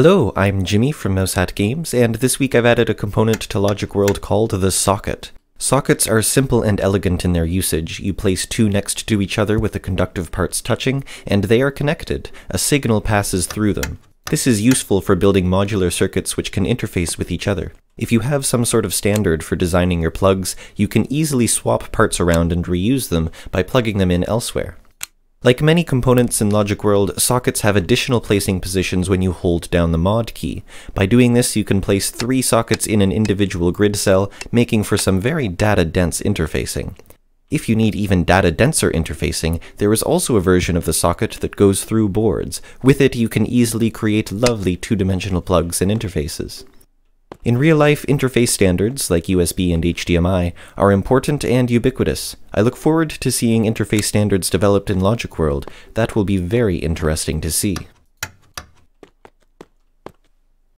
Hello, I'm Jimmy from Mouse Hat Games, and this week I've added a component to Logic World called the socket. Sockets are simple and elegant in their usage. You place two next to each other with the conductive parts touching, and they are connected. A signal passes through them. This is useful for building modular circuits which can interface with each other. If you have some sort of standard for designing your plugs, you can easily swap parts around and reuse them by plugging them in elsewhere. Like many components in Logic World, sockets have additional placing positions when you hold down the mod key. By doing this, you can place three sockets in an individual grid cell, making for some very data-dense interfacing. If you need even data-denser interfacing, there is also a version of the socket that goes through boards. With it, you can easily create lovely two-dimensional plugs and interfaces. In real life, interface standards, like USB and HDMI, are important and ubiquitous. I look forward to seeing interface standards developed in Logic World. That will be very interesting to see.